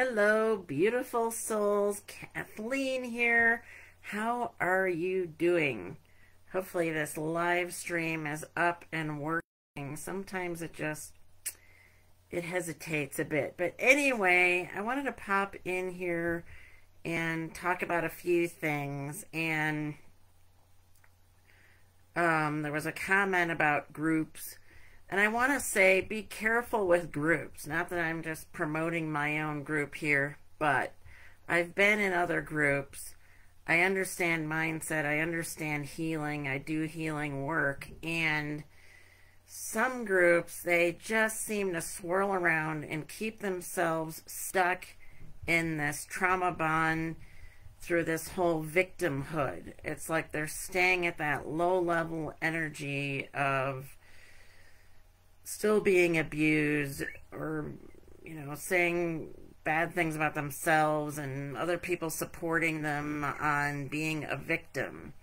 Hello, beautiful souls. Kathleen here. How are you doing? Hopefully, this live stream is up and working. Sometimes it just it hesitates a bit. But anyway, I wanted to pop in here and talk about a few things. And um, there was a comment about groups and I want to say be careful with groups. Not that I'm just promoting my own group here, but I've been in other groups. I understand mindset. I understand healing. I do healing work. And some groups, they just seem to swirl around and keep themselves stuck in this trauma bond through this whole victimhood. It's like they're staying at that low level energy of still being abused or, you know, saying bad things about themselves and other people supporting them on being a victim.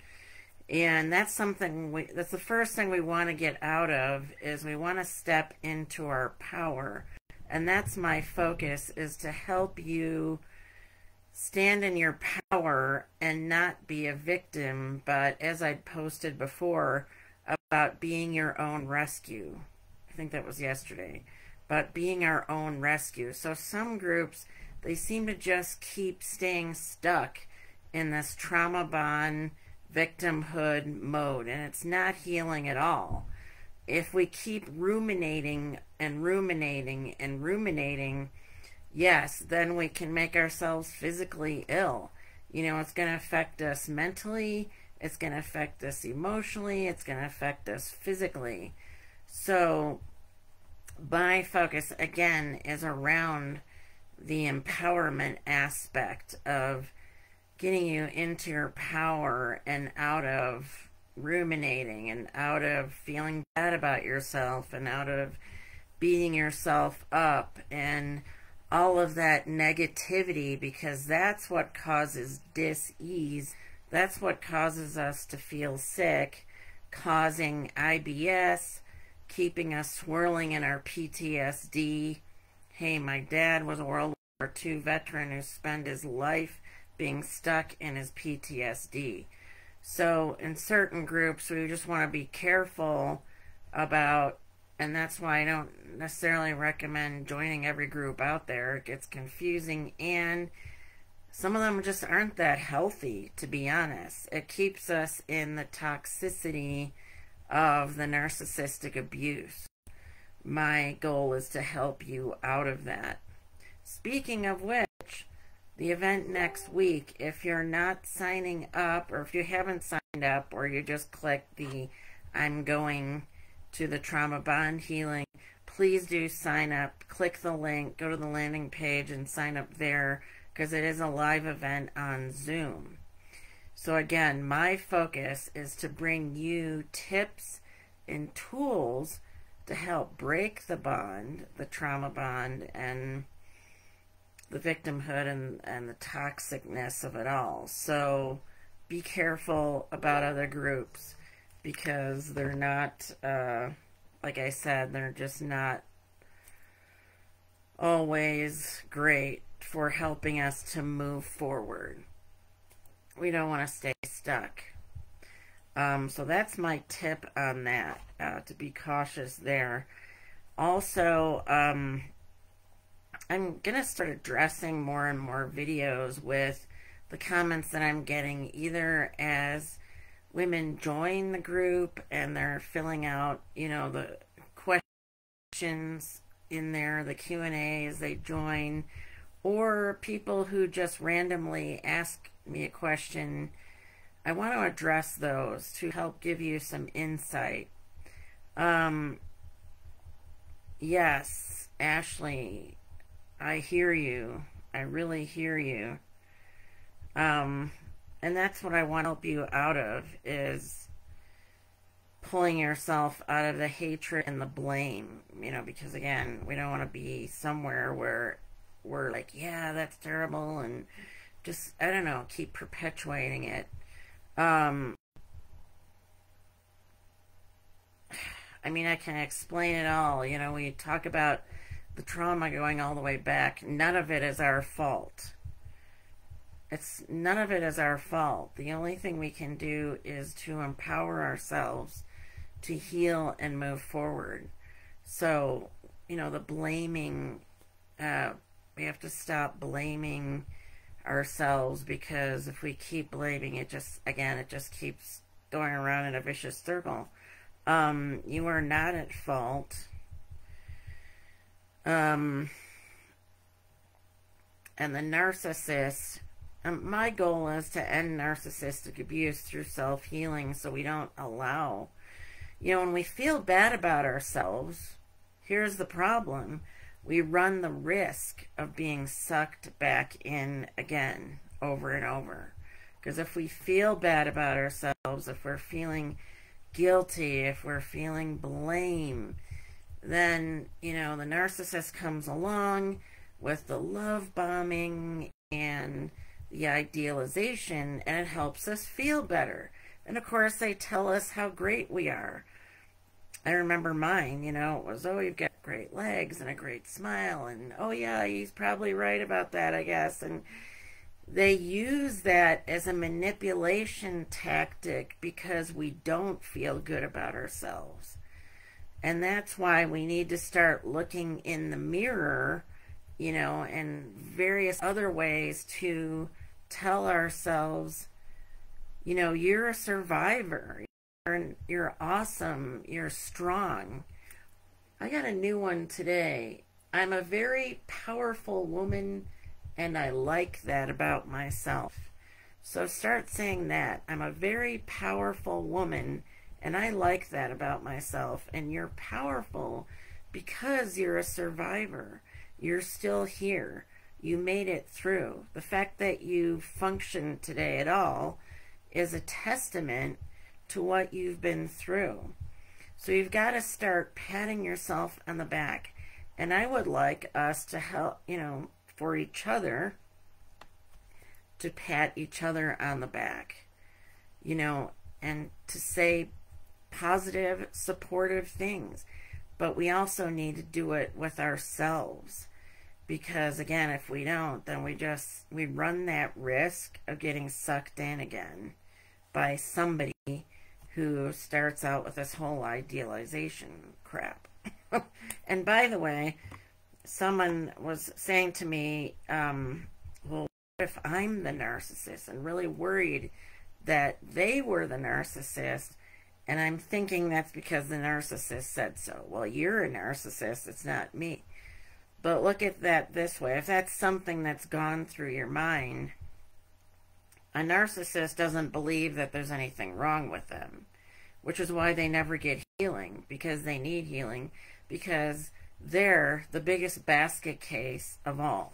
And that's something we, that's the first thing we want to get out of is we want to step into our power. And that's my focus is to help you stand in your power and not be a victim, but as I posted before about being your own rescue. Think that was yesterday, but being our own rescue. So some groups, they seem to just keep staying stuck in this trauma bond victimhood mode, and it's not healing at all. If we keep ruminating and ruminating and ruminating, yes, then we can make ourselves physically ill. You know, it's going to affect us mentally, it's going to affect us emotionally, it's going to affect us physically. So, my focus again is around the empowerment aspect of getting you into your power and out of ruminating and out of feeling bad about yourself and out of beating yourself up and all of that negativity because that's what causes dis-ease. That's what causes us to feel sick, causing IBS, keeping us swirling in our PTSD. Hey, my dad was a World War II veteran who spent his life being stuck in his PTSD. So, in certain groups, we just want to be careful about, and that's why I don't necessarily recommend joining every group out there. It gets confusing, and some of them just aren't that healthy, to be honest. It keeps us in the toxicity of the narcissistic abuse. My goal is to help you out of that. Speaking of which, the event next week, if you're not signing up or if you haven't signed up or you just click the I'm going to the trauma bond healing, please do sign up. Click the link, go to the landing page and sign up there because it is a live event on Zoom. So again, my focus is to bring you tips and tools to help break the bond, the trauma bond, and the victimhood and, and the toxicness of it all. So be careful about other groups because they're not, uh, like I said, they're just not always great for helping us to move forward we don't want to stay stuck. Um, so that's my tip on that, uh, to be cautious there. Also, um, I'm going to start addressing more and more videos with the comments that I'm getting, either as women join the group and they're filling out, you know, the questions in there, the Q&A as they join, or people who just randomly ask me a question. I want to address those to help give you some insight. Um, yes, Ashley, I hear you. I really hear you. Um, and that's what I want to help you out of is pulling yourself out of the hatred and the blame, you know, because again, we don't want to be somewhere where we're like, yeah, that's terrible and just I don't know, keep perpetuating it. Um, I mean, I can explain it all. You know, we talk about the trauma going all the way back, none of it is our fault. It's none of it is our fault. The only thing we can do is to empower ourselves to heal and move forward. So, you know, the blaming, uh, we have to stop blaming ourselves because if we keep blaming it just again it just keeps going around in a vicious circle. Um, you are not at fault. Um, and the narcissist um, my goal is to end narcissistic abuse through self-healing so we don't allow you know when we feel bad about ourselves here's the problem we run the risk of being sucked back in again over and over. Because if we feel bad about ourselves, if we're feeling guilty, if we're feeling blame, then, you know, the narcissist comes along with the love bombing and the idealization, and it helps us feel better. And of course, they tell us how great we are. I remember mine, you know, it was, oh, you've got great legs and a great smile, and oh, yeah, he's probably right about that, I guess. And they use that as a manipulation tactic because we don't feel good about ourselves. And that's why we need to start looking in the mirror, you know, and various other ways to tell ourselves, you know, you're a survivor you're awesome. You're strong. I got a new one today. I'm a very powerful woman, and I like that about myself. So start saying that. I'm a very powerful woman, and I like that about myself. And you're powerful because you're a survivor. You're still here. You made it through. The fact that you function today at all is a testament to what you've been through. So you've got to start patting yourself on the back. And I would like us to help, you know, for each other to pat each other on the back, you know, and to say positive, supportive things. But we also need to do it with ourselves. Because again, if we don't, then we just, we run that risk of getting sucked in again by somebody who starts out with this whole idealization crap. and by the way, someone was saying to me, um, well, if I'm the narcissist and really worried that they were the narcissist, and I'm thinking that's because the narcissist said so. Well, you're a narcissist, it's not me. But look at that this way. If that's something that's gone through your mind, a narcissist doesn't believe that there's anything wrong with them, which is why they never get healing because they need healing because they're the biggest basket case of all.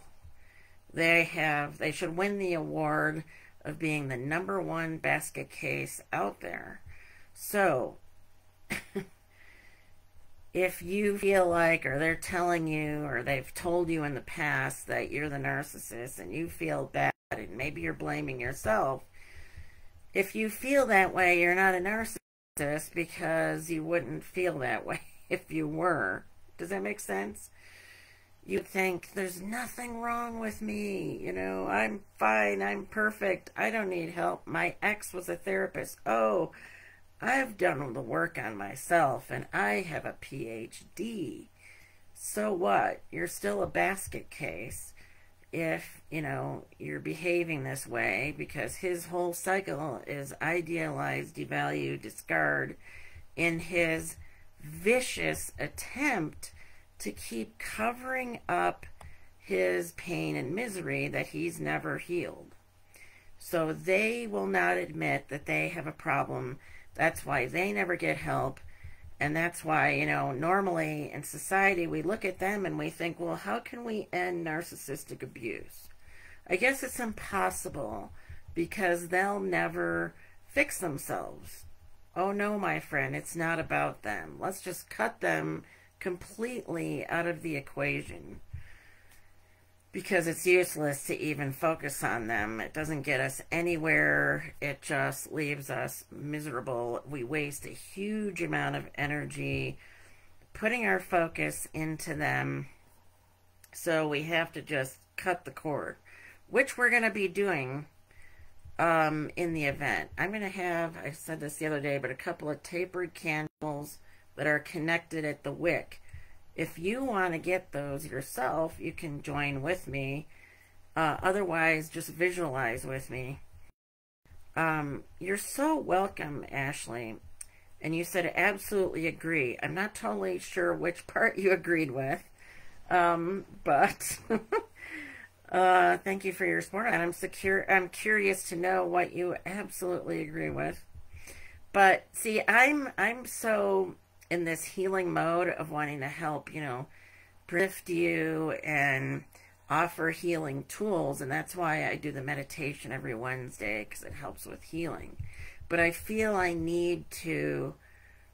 They have they should win the award of being the number one basket case out there. So, if you feel like, or they're telling you, or they've told you in the past that you're the narcissist and you feel bad and maybe you're blaming yourself. If you feel that way, you're not a narcissist because you wouldn't feel that way if you were. Does that make sense? You think there's nothing wrong with me, you know, I'm fine, I'm perfect, I don't need help. My ex was a therapist. Oh, I've done all the work on myself and I have a PhD. So what? You're still a basket case if, you know, you're behaving this way because his whole cycle is idealize, devalue, discard in his vicious attempt to keep covering up his pain and misery that he's never healed. So they will not admit that they have a problem. That's why they never get help. And that's why, you know, normally in society we look at them and we think, well, how can we end narcissistic abuse? I guess it's impossible because they'll never fix themselves. Oh no, my friend, it's not about them. Let's just cut them completely out of the equation because it's useless to even focus on them. It doesn't get us anywhere. It just leaves us miserable. We waste a huge amount of energy putting our focus into them So we have to just cut the cord, which we're going to be doing um, in the event. I'm going to have, I said this the other day, but a couple of tapered candles that are connected at the wick. If you want to get those yourself, you can join with me. Uh, otherwise, just visualize with me. Um, you're so welcome, Ashley. And you said absolutely agree. I'm not totally sure which part you agreed with, um, but uh, thank you for your support. And I'm secure. I'm curious to know what you absolutely agree with. But see, I'm I'm so in this healing mode of wanting to help, you know, drift you and offer healing tools. And that's why I do the meditation every Wednesday because it helps with healing. But I feel I need to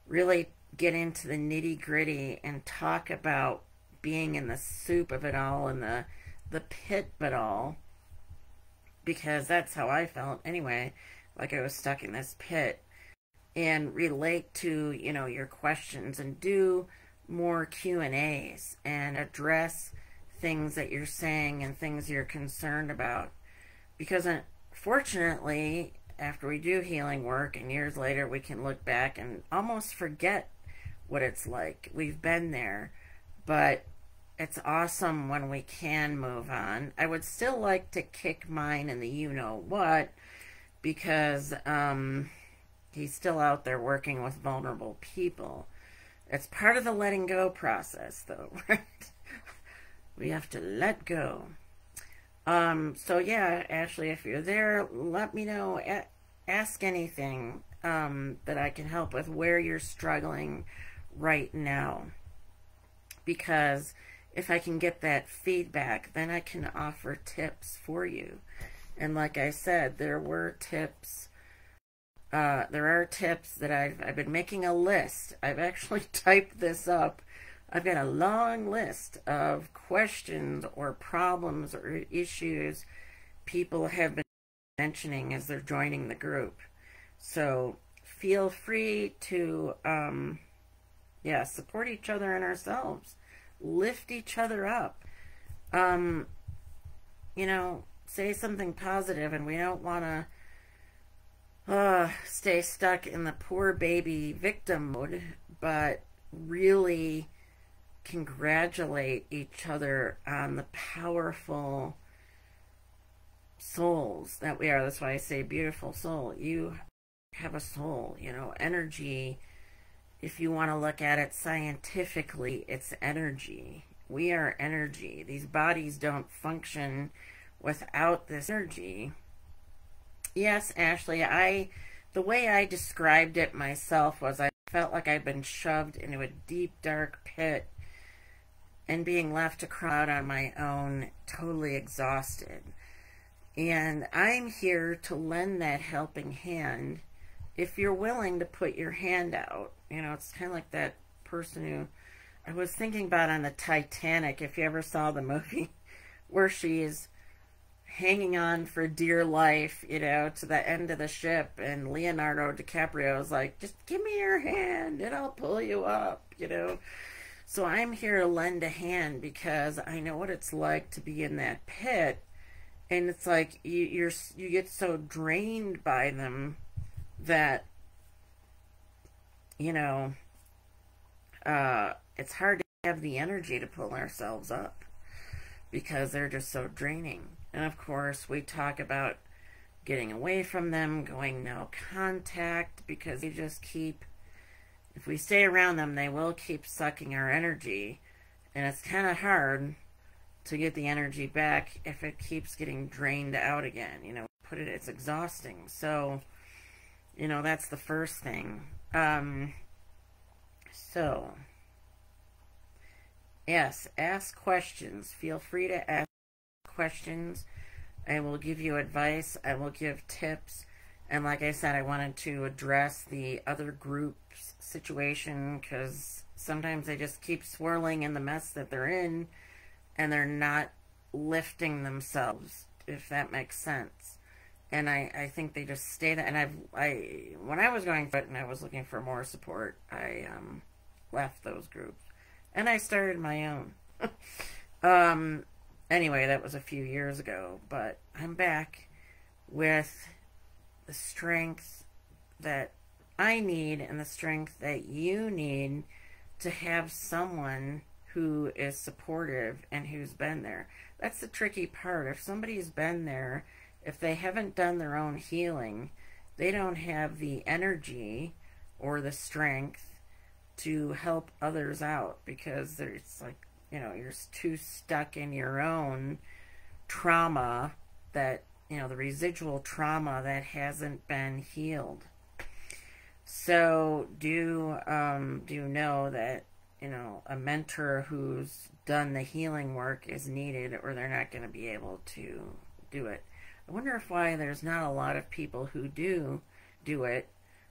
really get into the nitty gritty and talk about being in the soup of it all and the the pit but all because that's how I felt anyway like I was stuck in this pit and relate to, you know, your questions and do more Q&As and address things that you're saying and things you're concerned about. Because unfortunately, after we do healing work and years later we can look back and almost forget what it's like. We've been there, but it's awesome when we can move on. I would still like to kick mine in the you know what because um He's still out there working with vulnerable people. It's part of the letting go process, though, right? we have to let go. Um, so yeah, Ashley, if you're there, let me know. A ask anything um, that I can help with where you're struggling right now. Because if I can get that feedback, then I can offer tips for you. And like I said, there were tips uh, there are tips that I've, I've been making a list. I've actually typed this up. I've got a long list of questions or problems or issues people have been mentioning as they're joining the group. So feel free to, um, yeah, support each other and ourselves. Lift each other up. Um, you know, say something positive and we don't want to uh, stay stuck in the poor baby victim mode, but really congratulate each other on the powerful souls that we are. That's why I say beautiful soul. You have a soul, you know, energy. If you want to look at it scientifically, it's energy. We are energy. These bodies don't function without this energy. Yes, Ashley, I the way I described it myself was I felt like I'd been shoved into a deep dark pit and being left to cry out on my own, totally exhausted. And I'm here to lend that helping hand if you're willing to put your hand out. You know, it's kind of like that person who I was thinking about on the Titanic, if you ever saw the movie, where she's hanging on for dear life, you know, to the end of the ship. And Leonardo DiCaprio is like, just give me your hand and I'll pull you up, you know. So I'm here to lend a hand because I know what it's like to be in that pit. And it's like you, you're you get so drained by them that you know uh, it's hard to have the energy to pull ourselves up because they're just so draining. And of course, we talk about getting away from them, going no contact, because they just keep, if we stay around them, they will keep sucking our energy. And it's kind of hard to get the energy back if it keeps getting drained out again. You know, put it, it's exhausting. So, you know, that's the first thing. Um, so, yes, ask questions. Feel free to ask questions. I will give you advice. I will give tips. And like I said, I wanted to address the other groups situation because sometimes they just keep swirling in the mess that they're in and they're not lifting themselves, if that makes sense. And I, I think they just stay there. And I've, I, when I was going foot and I was looking for more support, I um, left those groups. And I started my own. Um, anyway, that was a few years ago, but I'm back with the strength that I need and the strength that you need to have someone who is supportive and who's been there. That's the tricky part. If somebody's been there, if they haven't done their own healing, they don't have the energy or the strength to help others out because there's like, you know, you're too stuck in your own trauma that, you know, the residual trauma that hasn't been healed. So do um, do you know that you know a mentor who's done the healing work is needed, or they're not going to be able to do it? I wonder if why there's not a lot of people who do do it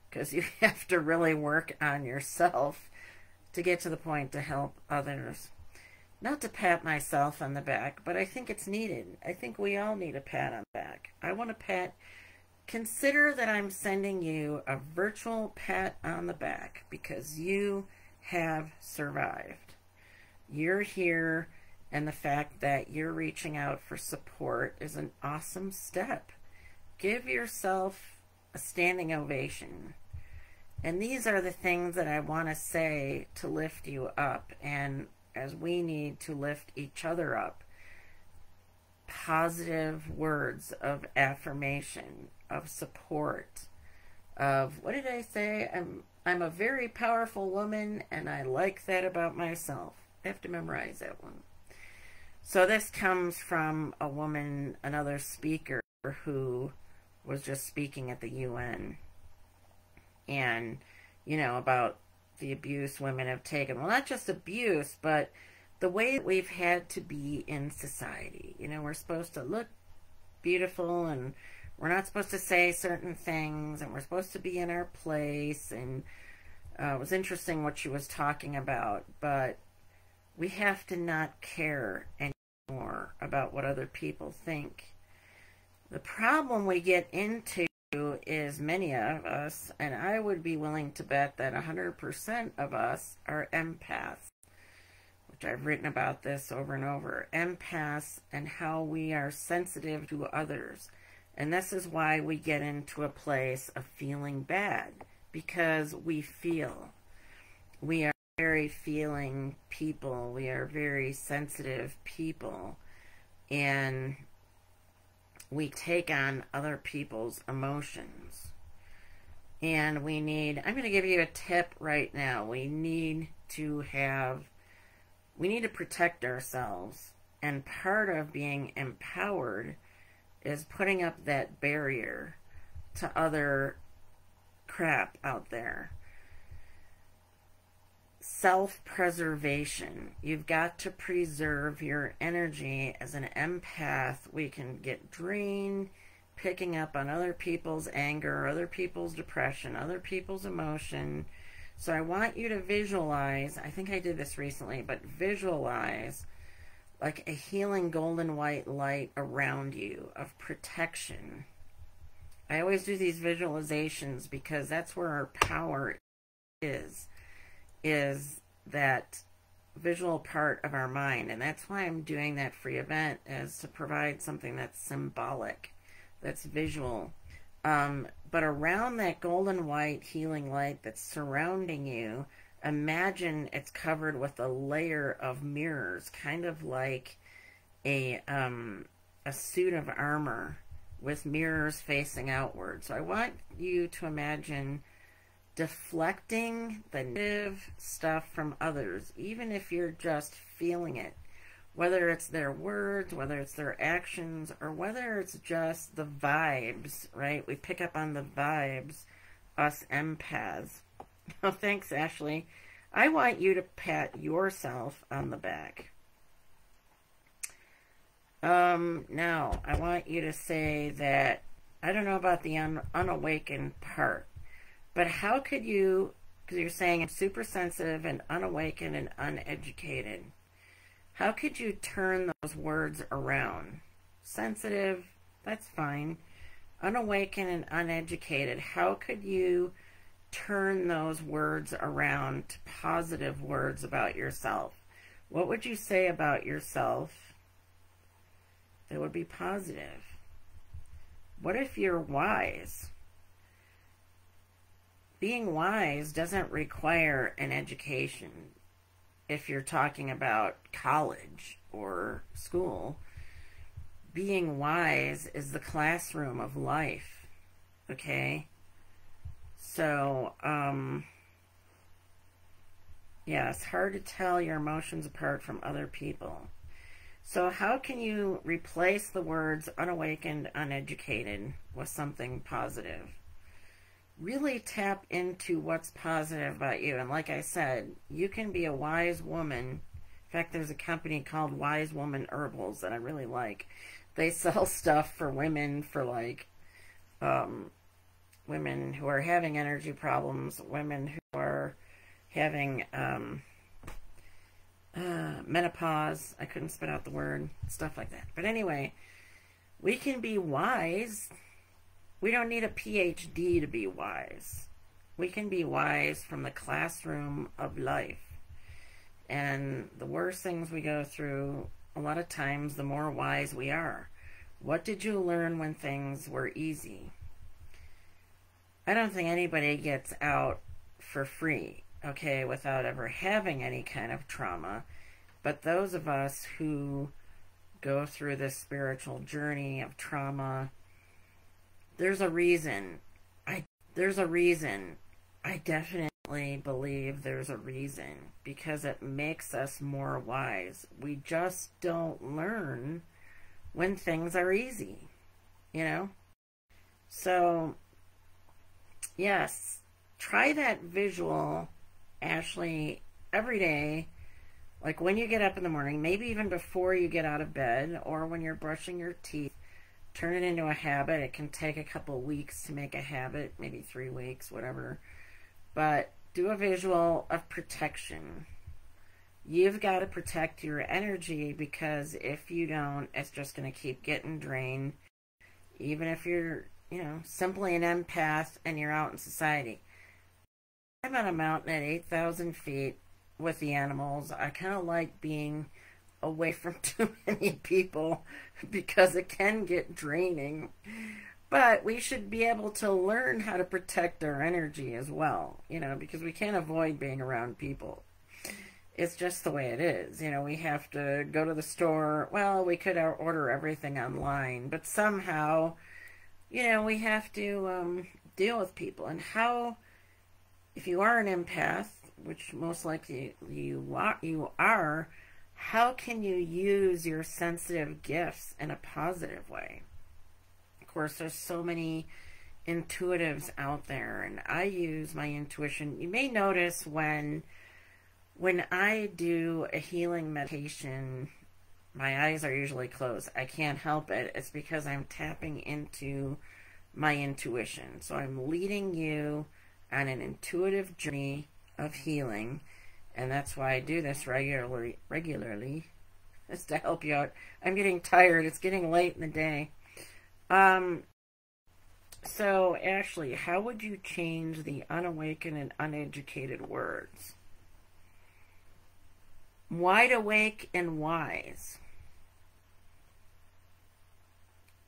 because you have to really work on yourself to get to the point to help others. Not to pat myself on the back, but I think it's needed. I think we all need a pat on the back. I want to pat Consider that I'm sending you a virtual pat on the back because you have survived. You're here, and the fact that you're reaching out for support is an awesome step. Give yourself a standing ovation. And these are the things that I want to say to lift you up, and as we need to lift each other up positive words of affirmation, of support, of what did I say? I'm I'm a very powerful woman and I like that about myself. I have to memorize that one. So this comes from a woman, another speaker who was just speaking at the UN and you know about the abuse women have taken. Well, not just abuse, but the way that we've had to be in society. You know, we're supposed to look beautiful and we're not supposed to say certain things and we're supposed to be in our place. And uh, it was interesting what she was talking about, but we have to not care anymore about what other people think. The problem we get into is many of us, and I would be willing to bet that 100% of us are empaths which I've written about this over and over, empaths and how we are sensitive to others. And this is why we get into a place of feeling bad, because we feel. We are very feeling people. We are very sensitive people. And we take on other people's emotions. And we need, I'm going to give you a tip right now. We need to have we need to protect ourselves. And part of being empowered is putting up that barrier to other crap out there. Self preservation. You've got to preserve your energy. As an empath, we can get drained picking up on other people's anger, other people's depression, other people's emotion so I want you to visualize, I think I did this recently, but visualize like a healing golden white light around you of protection. I always do these visualizations because that's where our power is, is that visual part of our mind. And that's why I'm doing that free event is to provide something that's symbolic, that's visual. Um, but around that golden white healing light that's surrounding you, imagine it's covered with a layer of mirrors, kind of like a um, a suit of armor with mirrors facing outward. So I want you to imagine deflecting the negative stuff from others, even if you're just feeling it whether it's their words, whether it's their actions, or whether it's just the vibes, right? We pick up on the vibes, us empaths. Oh, thanks, Ashley. I want you to pat yourself on the back. Um, now, I want you to say that, I don't know about the un unawakened part, but how could you, because you're saying I'm super sensitive and unawakened and uneducated. How could you turn those words around? Sensitive, that's fine. Unawakened and uneducated, how could you turn those words around to positive words about yourself? What would you say about yourself that would be positive? What if you're wise? Being wise doesn't require an education if you're talking about college or school. Being wise is the classroom of life. Okay? So, um, yeah, it's hard to tell your emotions apart from other people. So, how can you replace the words unawakened, uneducated with something positive? Really tap into what's positive about you. And like I said, you can be a wise woman. In fact, there's a company called Wise Woman Herbals that I really like. They sell stuff for women for like um, women who are having energy problems, women who are having um, uh, menopause. I couldn't spit out the word, stuff like that. But anyway, we can be wise. We don't need a PhD to be wise. We can be wise from the classroom of life. And the worse things we go through, a lot of times, the more wise we are. What did you learn when things were easy? I don't think anybody gets out for free okay, without ever having any kind of trauma. But those of us who go through this spiritual journey of trauma, there's a reason. I there's a reason. I definitely believe there's a reason because it makes us more wise. We just don't learn when things are easy, you know? So, yes, try that visual Ashley every day, like when you get up in the morning, maybe even before you get out of bed or when you're brushing your teeth, turn it into a habit. It can take a couple weeks to make a habit, maybe three weeks, whatever. But do a visual of protection. You've got to protect your energy because if you don't, it's just going to keep getting drained. Even if you're, you know, simply an empath and you're out in society. I'm on a mountain at 8,000 feet with the animals. I kind of like being away from too many people because it can get draining. But we should be able to learn how to protect our energy as well, you know, because we can't avoid being around people. It's just the way it is. You know, we have to go to the store. Well, we could order everything online, but somehow, you know, we have to um, deal with people. And how if you are an empath, which most likely you you are, how can you use your sensitive gifts in a positive way? Of course, there's so many intuitives out there, and I use my intuition. You may notice when when I do a healing meditation, my eyes are usually closed. I can't help it. It's because I'm tapping into my intuition. So I'm leading you on an intuitive journey of healing, and that's why I do this regularly. Regularly, just to help you out. I'm getting tired. It's getting late in the day. Um. So, Ashley, how would you change the unawakened and uneducated words? Wide awake and wise.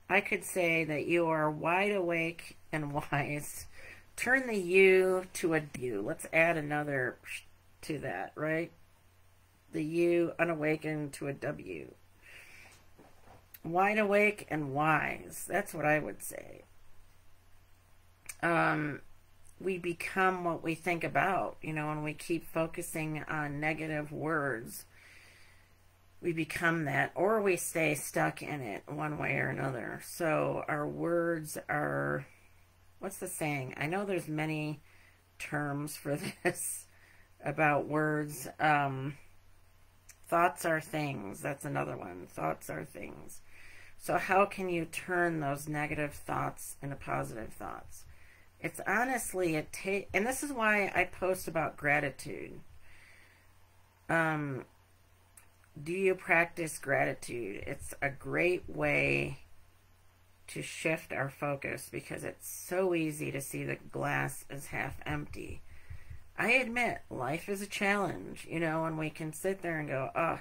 I could say that you are wide awake and wise turn the U to a U. Let's add another to that, right? The U unawakened to a W. Wide awake and wise. That's what I would say. Um, we become what we think about, you know, and we keep focusing on negative words. We become that, or we stay stuck in it one way or another. So our words are what's the saying? I know there's many terms for this about words. Um, thoughts are things. That's another one. Thoughts are things. So how can you turn those negative thoughts into positive thoughts? It's honestly a take, and this is why I post about gratitude. Um, do you practice gratitude? It's a great way to shift our focus because it's so easy to see the glass as half empty. I admit life is a challenge, you know, and we can sit there and go, oh,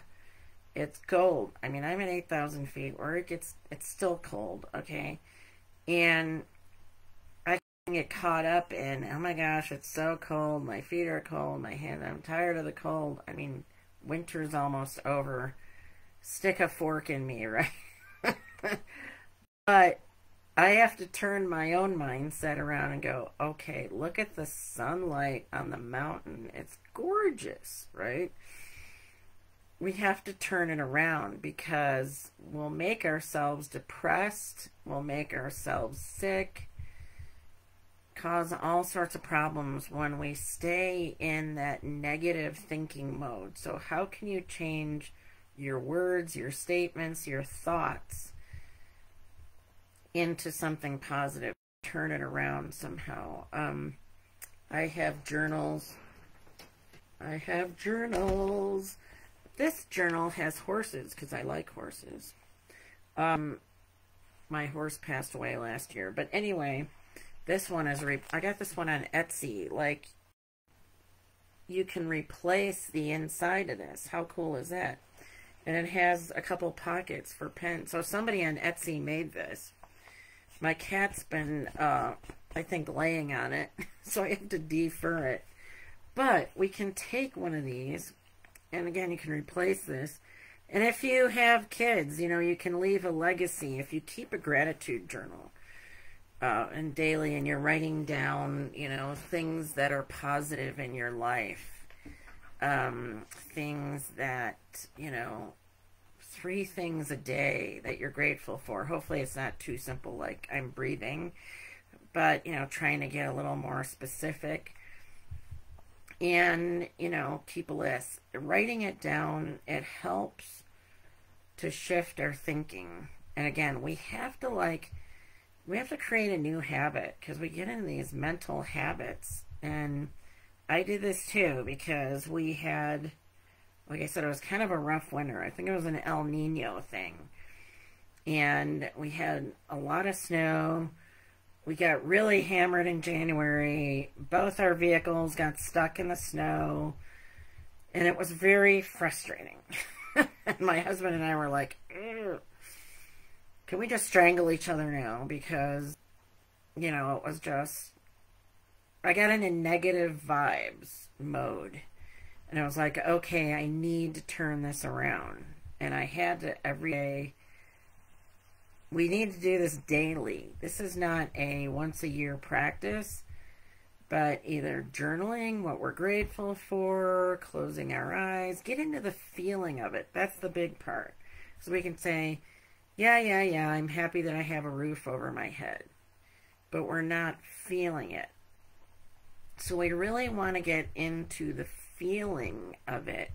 it's cold. I mean, I'm at 8,000 feet where it gets, it's still cold, okay? And I get caught up in, oh my gosh, it's so cold. My feet are cold. My hands, I'm tired of the cold. I mean, winter's almost over. Stick a fork in me, right? but I have to turn my own mindset around and go, okay, look at the sunlight on the mountain. It's gorgeous, right? We have to turn it around because we'll make ourselves depressed, we'll make ourselves sick, cause all sorts of problems when we stay in that negative thinking mode. So, how can you change your words, your statements, your thoughts? Into something positive, turn it around somehow. Um, I have journals. I have journals. This journal has horses because I like horses. Um, my horse passed away last year, but anyway, this one is re- I got this one on Etsy. Like, you can replace the inside of this. How cool is that? And it has a couple pockets for pens. So somebody on Etsy made this. My cat's been, uh, I think, laying on it, so I have to defur it. But we can take one of these, and again, you can replace this. And if you have kids, you know, you can leave a legacy. If you keep a gratitude journal uh, and daily, and you're writing down, you know, things that are positive in your life, um, things that, you know, three things a day that you're grateful for. Hopefully, it's not too simple, like I'm breathing, but you know, trying to get a little more specific. And you know, keep a list. Writing it down, it helps to shift our thinking. And again, we have to like, we have to create a new habit because we get into these mental habits. And I did this too because we had like I said, it was kind of a rough winter. I think it was an El Nino thing. And we had a lot of snow. We got really hammered in January. Both our vehicles got stuck in the snow. And it was very frustrating. and my husband and I were like, can we just strangle each other now? Because, you know, it was just, I got into negative vibes mode. And I was like, okay, I need to turn this around. And I had to every day. We need to do this daily. This is not a once a year practice, but either journaling what we're grateful for, closing our eyes, get into the feeling of it. That's the big part. So we can say, yeah, yeah, yeah, I'm happy that I have a roof over my head. But we're not feeling it. So we really want to get into the feeling of it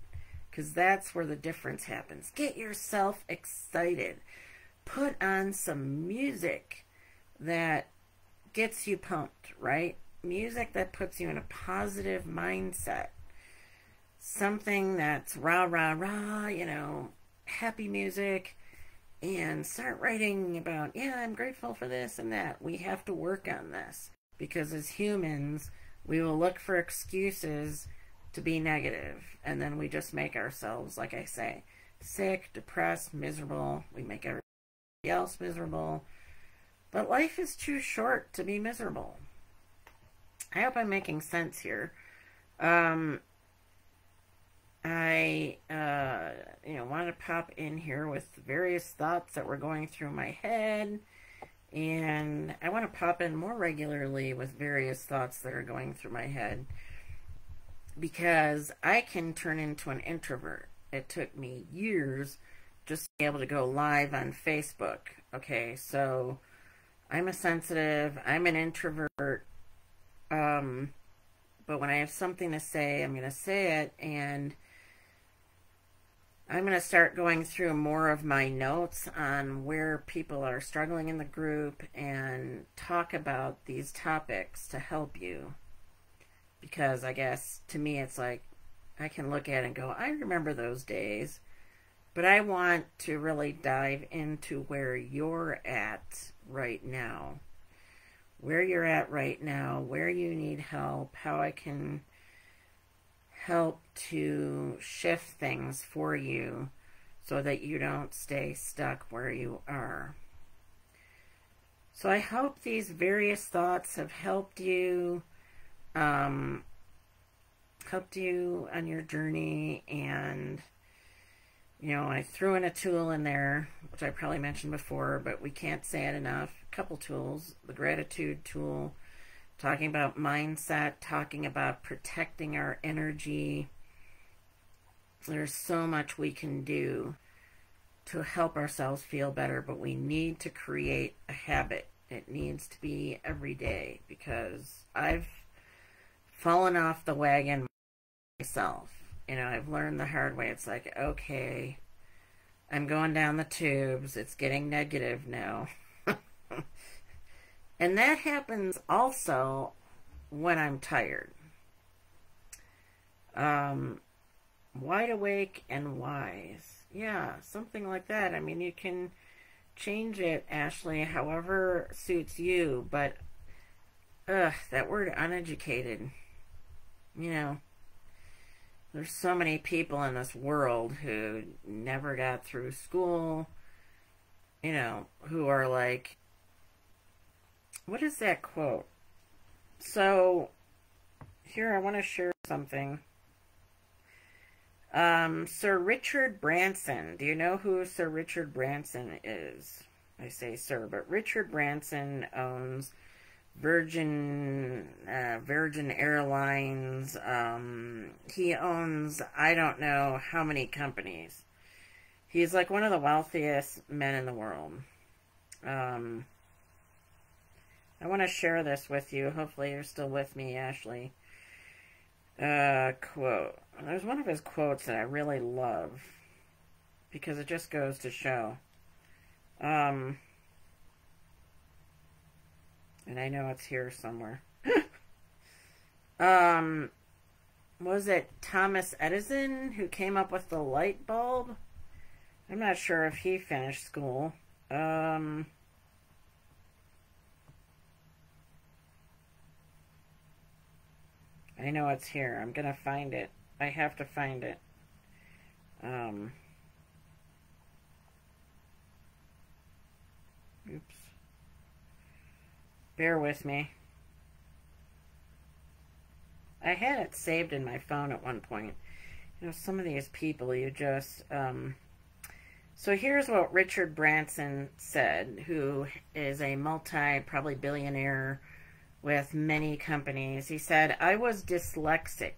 because that's where the difference happens. Get yourself excited. Put on some music that gets you pumped, right? Music that puts you in a positive mindset. Something that's rah, rah, rah, you know, happy music. And start writing about, yeah, I'm grateful for this and that. We have to work on this because as humans, we will look for excuses to be negative, and then we just make ourselves, like I say, sick, depressed, miserable. We make everybody else miserable. But life is too short to be miserable. I hope I'm making sense here. Um, I, uh, you know, wanted to pop in here with various thoughts that were going through my head. And I want to pop in more regularly with various thoughts that are going through my head because I can turn into an introvert. It took me years just to be able to go live on Facebook. Okay, so I'm a sensitive, I'm an introvert. Um, but when I have something to say, I'm going to say it, and I'm going to start going through more of my notes on where people are struggling in the group and talk about these topics to help you because I guess to me it's like I can look at it and go, I remember those days. But I want to really dive into where you're at right now. Where you're at right now, where you need help, how I can help to shift things for you so that you don't stay stuck where you are. So I hope these various thoughts have helped you, um, helped you on your journey. And, you know, I threw in a tool in there, which I probably mentioned before, but we can't say it enough. A couple tools, the gratitude tool, talking about mindset, talking about protecting our energy. There's so much we can do to help ourselves feel better, but we need to create a habit. It needs to be every day because I've fallen off the wagon myself. You know, I've learned the hard way. It's like, okay, I'm going down the tubes. It's getting negative now. and that happens also when I'm tired. Um, wide awake and wise yeah, something like that. I mean, you can change it, Ashley, however suits you, but ugh, that word uneducated. You know, there's so many people in this world who never got through school, you know, who are like, what is that quote? So, here I want to share something. Um, Sir Richard Branson. Do you know who Sir Richard Branson is? I say Sir, but Richard Branson owns Virgin uh, Virgin Airlines. Um, he owns I don't know how many companies. He's like one of the wealthiest men in the world. Um, I want to share this with you. Hopefully, you're still with me, Ashley. Uh, quote. There's one of his quotes that I really love because it just goes to show. Um, and I know it's here somewhere. um, was it Thomas Edison who came up with the light bulb? I'm not sure if he finished school. Um, I know it's here. I'm going to find it. I have to find it. Um, Bear with me. I had it saved in my phone at one point. You know, some of these people, you just, um, so here's what Richard Branson said, who is a multi, probably billionaire with many companies. He said, I was dyslexic.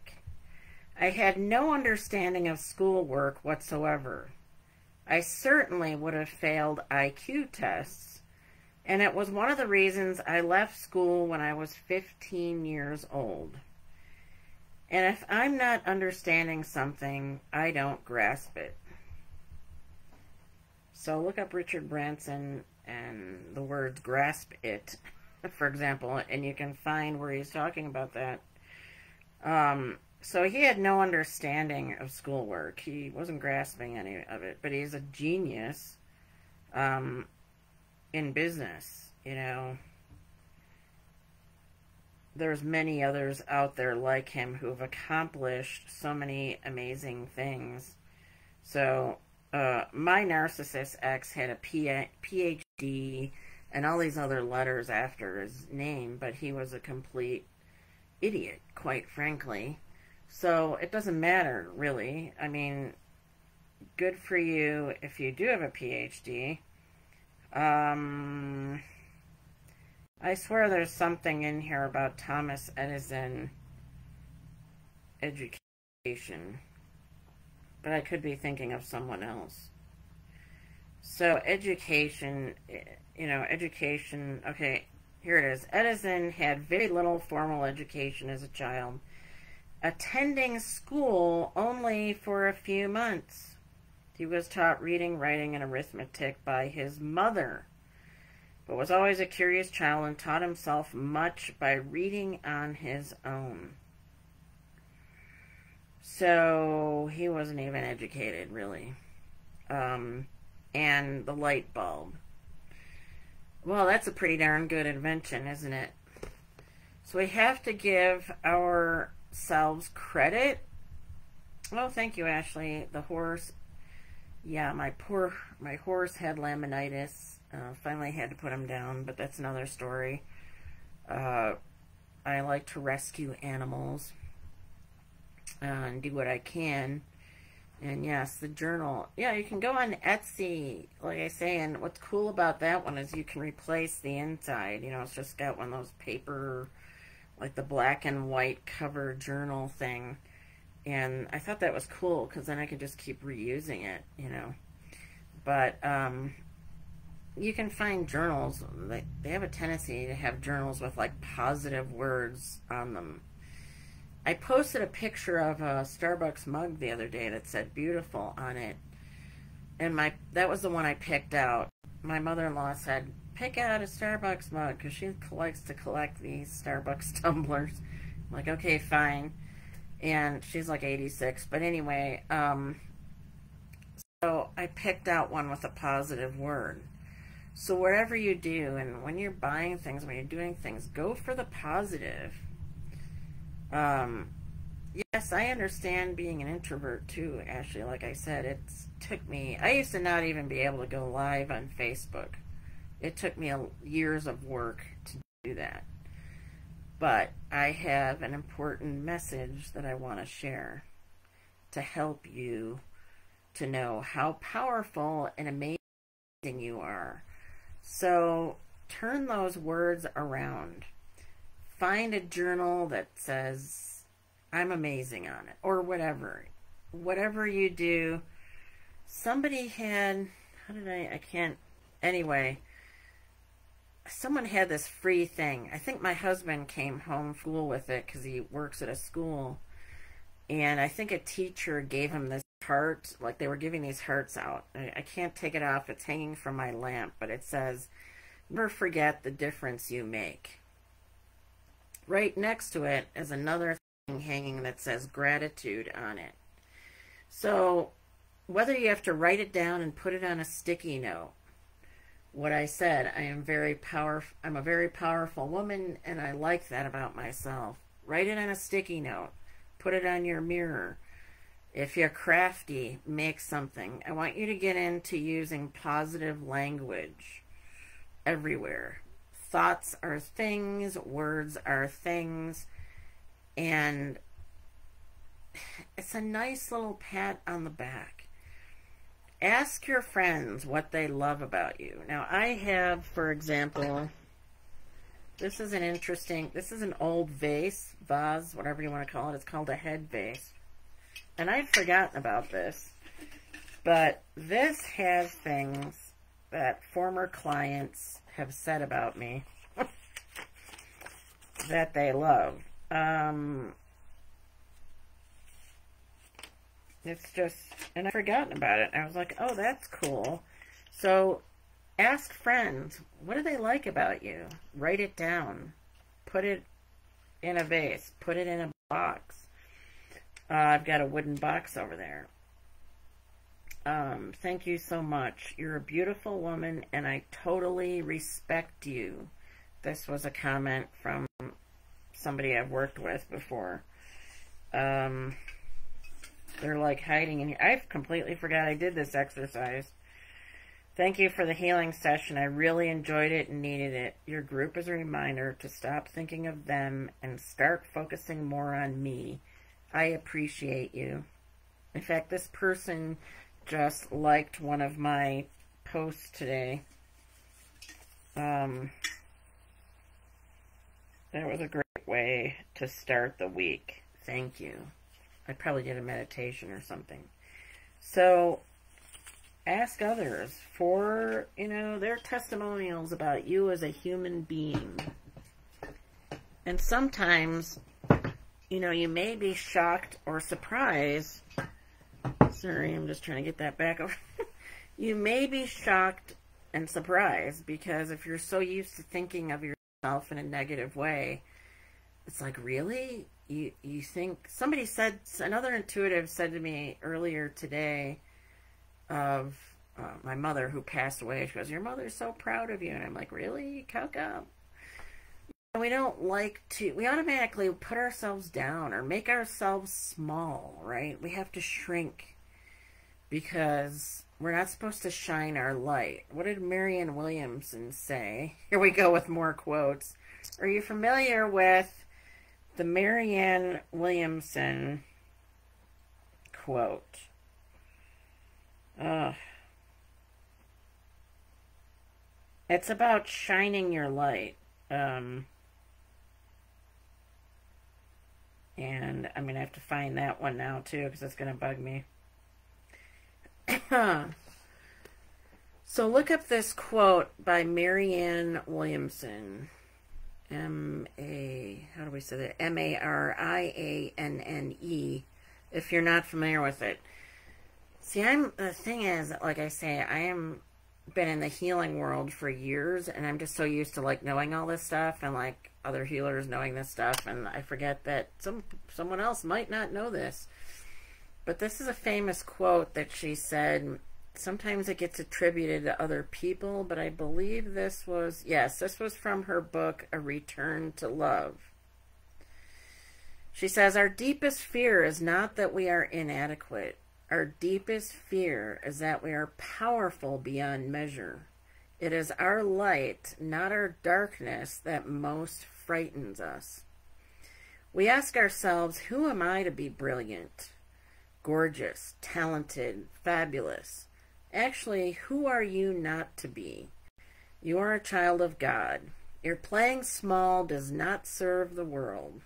I had no understanding of schoolwork whatsoever. I certainly would have failed IQ tests, and it was one of the reasons I left school when I was 15 years old. And if I'm not understanding something, I don't grasp it. So look up Richard Branson and the words grasp it, for example, and you can find where he's talking about that. Um, so he had no understanding of schoolwork. He wasn't grasping any of it, but he's a genius um, in business, you know. There's many others out there like him who have accomplished so many amazing things. So, uh, my narcissist ex had a PhD and all these other letters after his name, but he was a complete idiot, quite frankly. So it doesn't matter, really. I mean, good for you if you do have a PhD. Um, I swear there's something in here about Thomas Edison education. But I could be thinking of someone else. So education, you know, education, okay, here it is. Edison had very little formal education as a child attending school only for a few months. He was taught reading, writing, and arithmetic by his mother, but was always a curious child and taught himself much by reading on his own. So he wasn't even educated, really. Um, and the light bulb. Well, that's a pretty darn good invention, isn't it? So we have to give ourselves credit Oh, thank you, Ashley. The horse. Yeah, my poor my horse had laminitis. Uh, finally had to put him down, but that's another story. Uh, I like to rescue animals uh, and do what I can. And yes, the journal. Yeah, you can go on Etsy, like I say, and what's cool about that one is you can replace the inside. You know, it's just got one of those paper, like the black and white cover journal thing. And I thought that was cool because then I could just keep reusing it, you know. But um, you can find journals. They, they have a tendency to have journals with like positive words on them. I posted a picture of a Starbucks mug the other day that said beautiful on it. And my that was the one I picked out. My mother-in-law said, pick out a Starbucks mug because she likes to collect these Starbucks tumblers. I'm like, okay, fine. And she's like 86. But anyway, um, so I picked out one with a positive word. So wherever you do, and when you're buying things, when you're doing things, go for the positive. Um, yes, I understand being an introvert too, Ashley, Like I said, it took me, I used to not even be able to go live on Facebook. It took me a, years of work to do that. But I have an important message that I want to share to help you to know how powerful and amazing you are so turn those words around. Find a journal that says, I'm amazing on it, or whatever. Whatever you do. Somebody had, how did I, I can't, anyway, someone had this free thing. I think my husband came home school with it because he works at a school. And I think a teacher gave him this heart, like they were giving these hearts out. I, I can't take it off. It's hanging from my lamp, but it says, never forget the difference you make. Right next to it is another thing hanging that says gratitude on it. So whether you have to write it down and put it on a sticky note, what I said, I am very powerful. I'm a very powerful woman, and I like that about myself. Write it on a sticky note. Put it on your mirror. If you're crafty, make something. I want you to get into using positive language everywhere. Thoughts are things, words are things, and it's a nice little pat on the back. Ask your friends what they love about you. Now, I have, for example, this is an interesting, this is an old vase, vase, whatever you want to call it. It's called a head vase and I'd forgotten about this, but this has things that former clients have said about me that they love. Um, it's just, and I've forgotten about it. I was like, oh, that's cool. So ask friends, what do they like about you? Write it down. Put it in a vase. Put it in a box. Uh, I've got a wooden box over there. Um, thank you so much. You're a beautiful woman, and I totally respect you. This was a comment from somebody I've worked with before. Um, they're like hiding in here. I completely forgot I did this exercise. Thank you for the healing session. I really enjoyed it and needed it. Your group is a reminder to stop thinking of them and start focusing more on me. I appreciate you. In fact, this person just liked one of my posts today. Um, that was a great way to start the week. Thank you. I probably did a meditation or something. So, ask others for, you know, their testimonials about you as a human being. And sometimes you know, you may be shocked or surprised. Sorry, I'm just trying to get that back over. you may be shocked and surprised because if you're so used to thinking of yourself in a negative way, it's like, really? You you think somebody said another intuitive said to me earlier today of uh, my mother who passed away. She goes, "Your mother's so proud of you," and I'm like, "Really? How come?" we don't like to, we automatically put ourselves down or make ourselves small, right? We have to shrink because we're not supposed to shine our light. What did Marianne Williamson say? Here we go with more quotes. Are you familiar with the Marianne Williamson quote? Uh, it's about shining your light. Um, and I mean, I have to find that one now too because it's going to bug me. so look up this quote by Marianne Williamson. M A, how do we say that? M A R I A N N E, if you're not familiar with it. See, I'm, the thing is, like I say, I am been in the healing world for years and I'm just so used to like knowing all this stuff and like other healers knowing this stuff and I forget that some someone else might not know this. But this is a famous quote that she said. Sometimes it gets attributed to other people, but I believe this was, yes, this was from her book, A Return to Love. She says, Our deepest fear is not that we are inadequate. Our deepest fear is that we are powerful beyond measure. It is our light, not our darkness, that most frightens us. We ask ourselves, Who am I to be brilliant? gorgeous, talented, fabulous. Actually, who are you not to be? You are a child of God. Your playing small does not serve the world.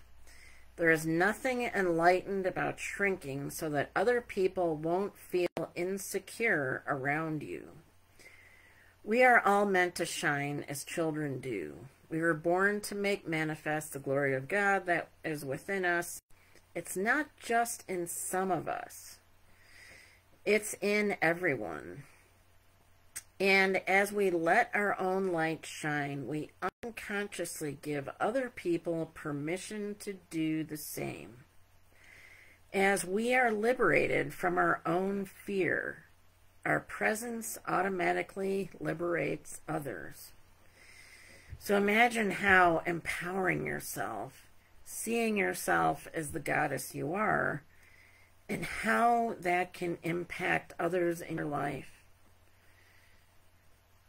There is nothing enlightened about shrinking so that other people won't feel insecure around you. We are all meant to shine as children do. We were born to make manifest the glory of God that is within us it's not just in some of us, it's in everyone. And as we let our own light shine, we unconsciously give other people permission to do the same. As we are liberated from our own fear, our presence automatically liberates others. So imagine how empowering yourself seeing yourself as the goddess you are and how that can impact others in your life.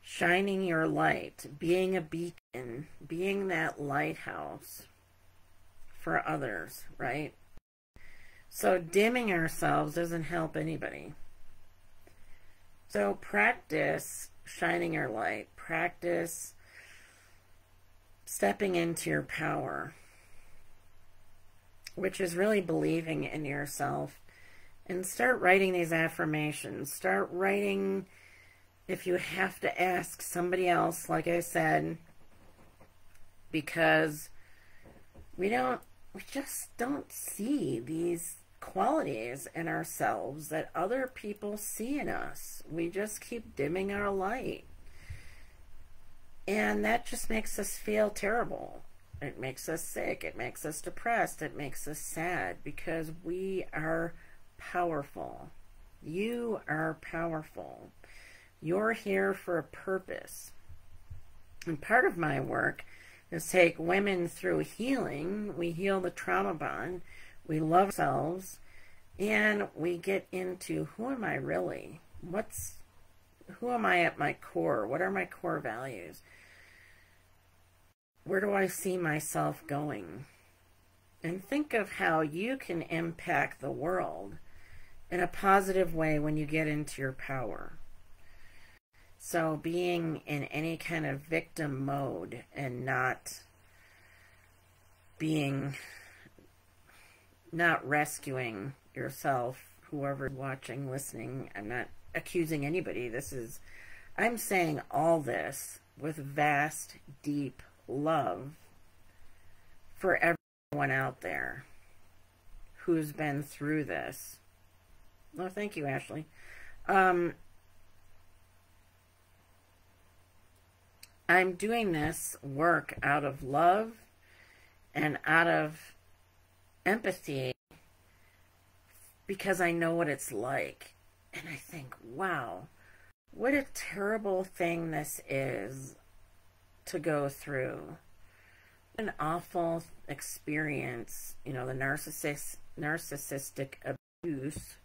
Shining your light, being a beacon, being that lighthouse for others, right? So dimming ourselves doesn't help anybody. So practice shining your light. Practice stepping into your power which is really believing in yourself. And start writing these affirmations. Start writing if you have to ask somebody else, like I said, because we don't, we just don't see these qualities in ourselves that other people see in us. We just keep dimming our light. And that just makes us feel terrible. It makes us sick. It makes us depressed. It makes us sad because we are powerful. You are powerful. You're here for a purpose. And part of my work is take women through healing. We heal the trauma bond. We love ourselves. And we get into who am I really? What's who am I at my core? What are my core values? where do I see myself going? And think of how you can impact the world in a positive way when you get into your power. So being in any kind of victim mode and not being, not rescuing yourself, whoever watching, listening, I'm not accusing anybody. This is, I'm saying all this with vast, deep love for everyone out there who's been through this. Oh, thank you, Ashley. Um, I'm doing this work out of love and out of empathy because I know what it's like. And I think, wow, what a terrible thing this is to go through. an awful experience, you know, the narcissist narcissistic abuse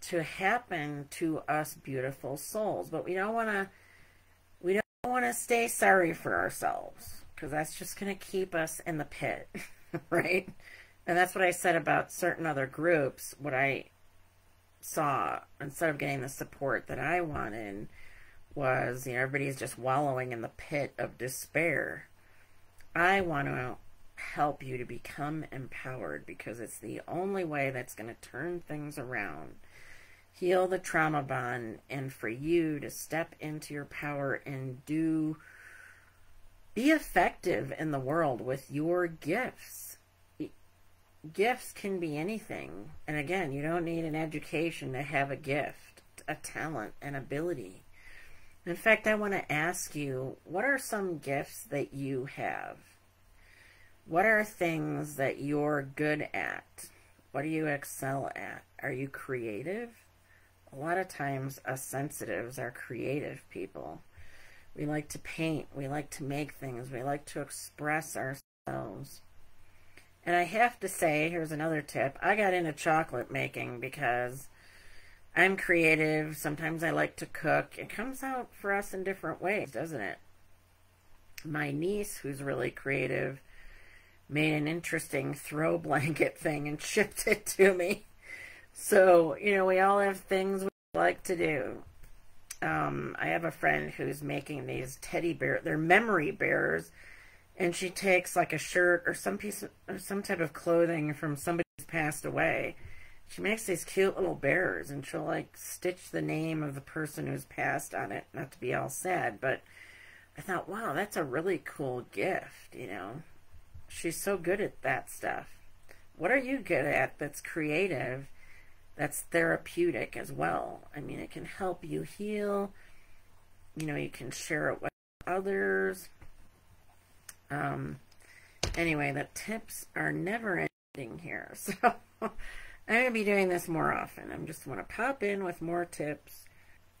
to happen to us beautiful souls. But we don't want to we don't want to stay sorry for ourselves because that's just going to keep us in the pit, right? And that's what I said about certain other groups. What I saw instead of getting the support that I wanted was, you know, everybody's just wallowing in the pit of despair. I want to help you to become empowered because it's the only way that's going to turn things around heal the trauma bond, and for you to step into your power and do be effective in the world with your gifts. Gifts can be anything. And again, you don't need an education to have a gift, a talent, an ability. In fact, I want to ask you what are some gifts that you have? What are things that you're good at? What do you excel at? Are you creative? A lot of times us sensitives are creative people. We like to paint, we like to make things, we like to express ourselves. And I have to say, here's another tip. I got into chocolate making because I'm creative. Sometimes I like to cook. It comes out for us in different ways, doesn't it? My niece, who's really creative, made an interesting throw blanket thing and shipped it to me. So, you know, we all have things we like to do. Um, I have a friend who's making these teddy bear, they're memory bears, and she takes like a shirt or some piece of, or some type of clothing from somebody who's passed away. She makes these cute little bears, and she'll like stitch the name of the person who's passed on it, not to be all sad, but I thought, wow, that's a really cool gift, you know. She's so good at that stuff. What are you good at that's creative? That's therapeutic as well. I mean, it can help you heal. You know, you can share it with others. Um, anyway, the tips are never ending here. So I'm going to be doing this more often. I'm just want to pop in with more tips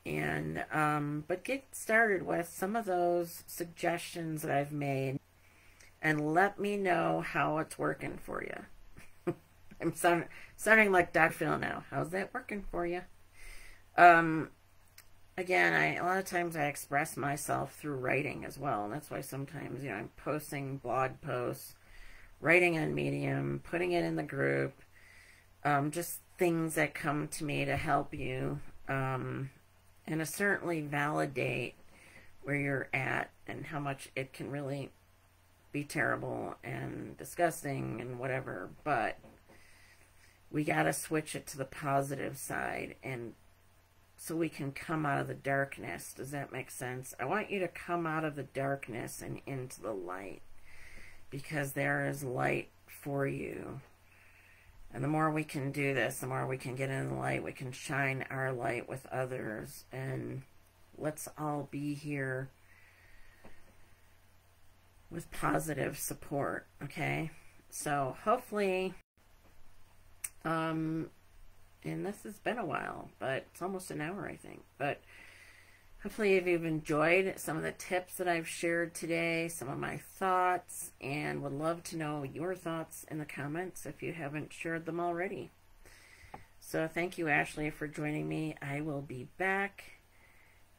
and um, but get started with some of those suggestions that I've made and let me know how it's working for you. I'm sound, sounding like Dr. Phil now. How's that working for you? Um, again, I a lot of times I express myself through writing as well, and that's why sometimes you know I'm posting blog posts, writing on Medium, putting it in the group, um, just things that come to me to help you, um, and to certainly validate where you're at and how much it can really be terrible and disgusting and whatever, but we got to switch it to the positive side and so we can come out of the darkness. Does that make sense? I want you to come out of the darkness and into the light because there is light for you. And the more we can do this, the more we can get in the light, we can shine our light with others. And let's all be here with positive support, okay? So hopefully um, and this has been a while, but it's almost an hour, I think. But hopefully, if you've enjoyed some of the tips that I've shared today, some of my thoughts, and would love to know your thoughts in the comments if you haven't shared them already. So, thank you, Ashley, for joining me. I will be back.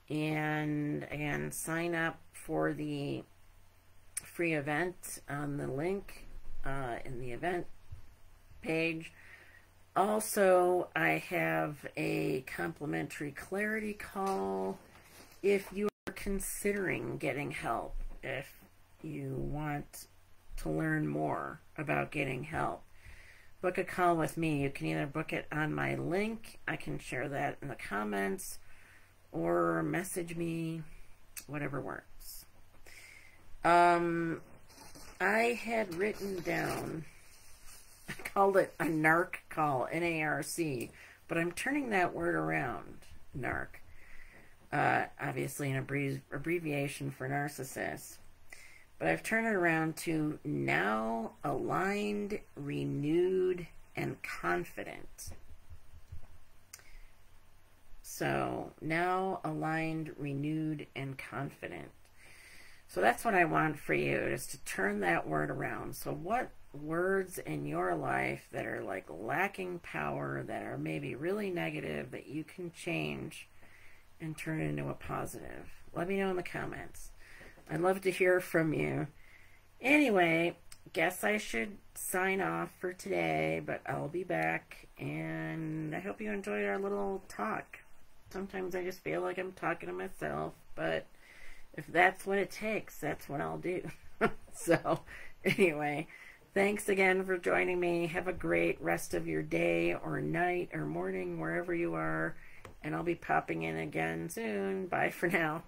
And again, sign up for the free event on the link uh, in the event page also, I have a complimentary clarity call if you are considering getting help, if you want to learn more about getting help. Book a call with me. You can either book it on my link, I can share that in the comments, or message me, whatever works. Um, I had written down I called it a NARC call, N-A-R-C, but I'm turning that word around, NARC. Uh, obviously an abbrevi abbreviation for narcissist. But I've turned it around to now aligned, renewed, and confident. So now aligned, renewed, and confident. So that's what I want for you is to turn that word around. So what words in your life that are like lacking power, that are maybe really negative, that you can change and turn into a positive? Let me know in the comments. I'd love to hear from you. Anyway, guess I should sign off for today, but I'll be back and I hope you enjoyed our little talk. Sometimes I just feel like I'm talking to myself, but if that's what it takes, that's what I'll do. so, anyway, thanks again for joining me. Have a great rest of your day or night or morning, wherever you are. And I'll be popping in again soon. Bye for now.